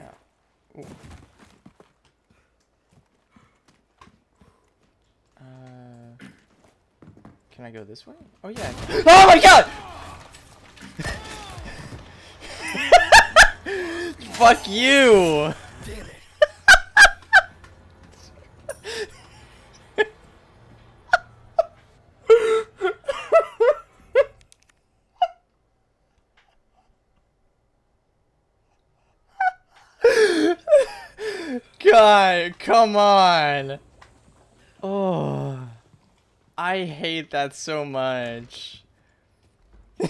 Yeah. Ooh. Uh, can I go this way? Oh yeah. Oh my god! Fuck you! guy! Come on! Oh... I hate that so much.